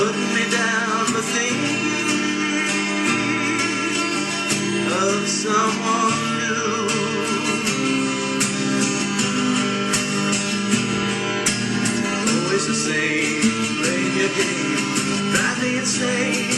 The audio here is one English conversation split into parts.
put me down for thinking of someone new. Always the same, playing your game, driving insane,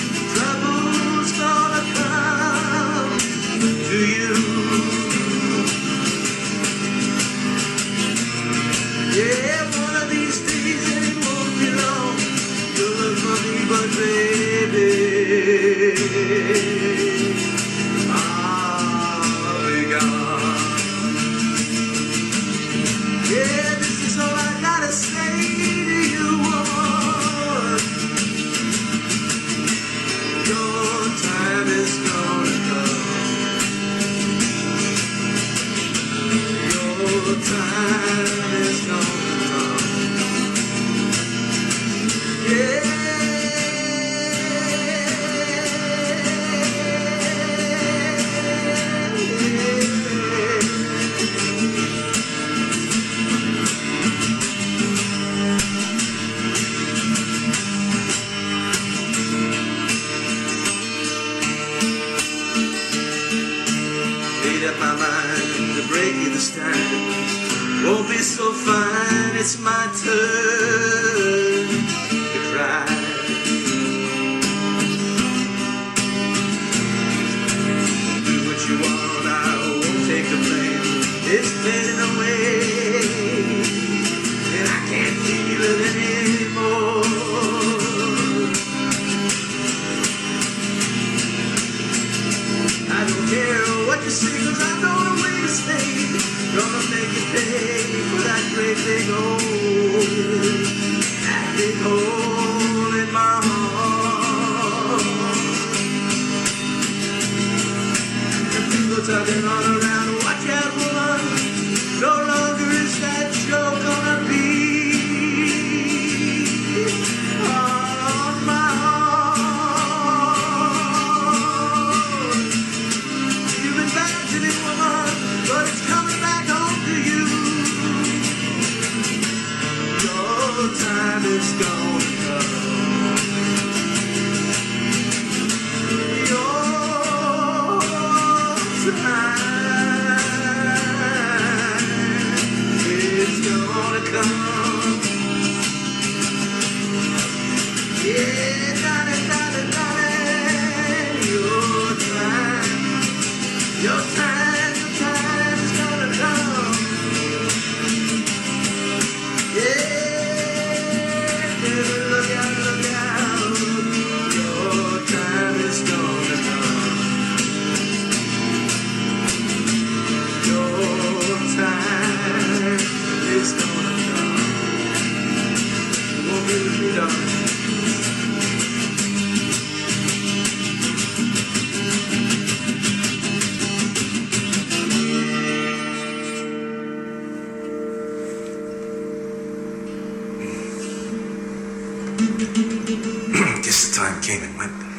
Yeah, this is all I gotta say to you. Your time is gonna come. Your time this. Won't be so fine, it's my turn to cry. Do what you want, I won't take the blame. It's fading away, and I can't feel it anymore. I don't care what you say, cause I know the way to stay. Gonna make you pay for that great big hole, that big hole in my heart. And people talking all around, gonna Guess the time came and went.